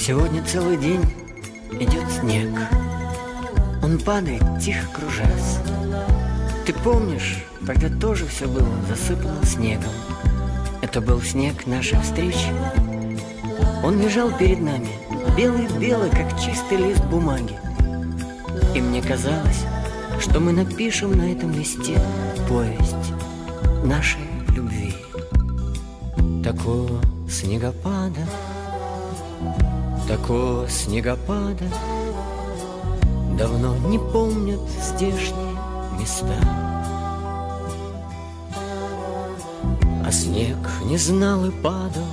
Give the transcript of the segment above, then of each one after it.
Сегодня целый день идет снег. Он падает, тихо кружась. Ты помнишь, тогда тоже все было засыпано снегом. Это был снег нашей встречи. Он лежал перед нами, белый-белый, как чистый лист бумаги. И мне казалось, что мы напишем на этом листе повесть нашей любви. Такого снегопада Такого снегопада Давно не помнят здешние места. А снег не знал и падал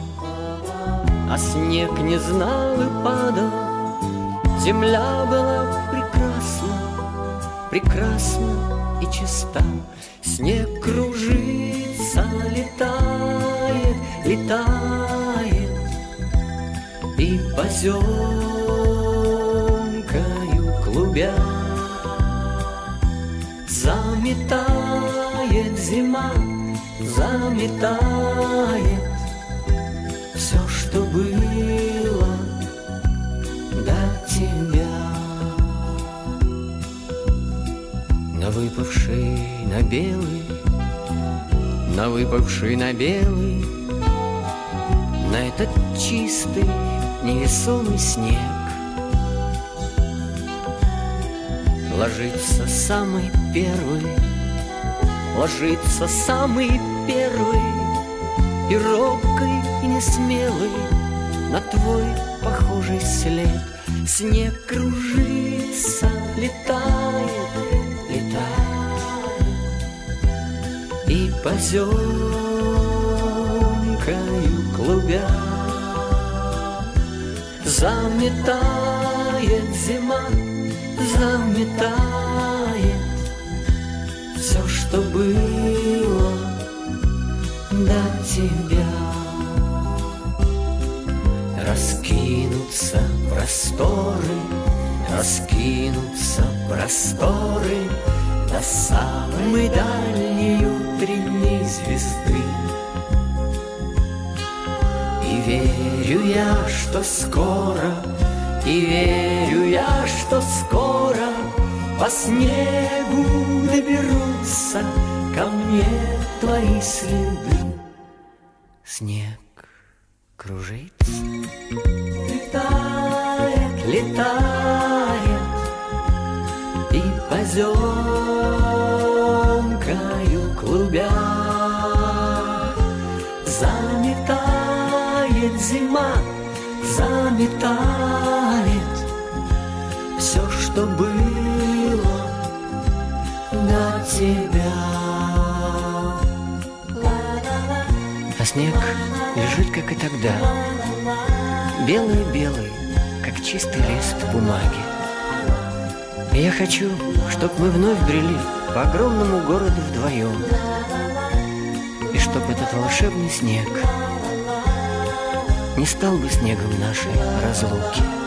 А снег не знал и падал. Земля была прекрасна Прекрасна и чиста. Снег кружится, летает, летает и поземкою клубя. Заметает зима, заметает Все, что было до тебя. На выпавший на белый На выпавший на белый На этот чистый невесомый снег Ложится самый первый, ложится самый первый И робкий, и несмелый на твой похожий след. Снег кружится, летает, летает И поземкою клубя Заметает зима, заметает Все, что было до тебя. Раскинутся просторы, раскинутся просторы До самой дальней утренней звезды верю я, что скоро, и верю я, что скоро По снегу доберутся ко мне твои следы. Снег кружится, летает, летает, И поземкою клубя зима заметает Все, что было до тебя. А снег лежит, как и тогда. Белый-белый, как чистый лист бумаги. И я хочу, чтоб мы вновь брели По огромному городу вдвоем И чтоб этот волшебный снег не стал бы снегом нашей разлуки.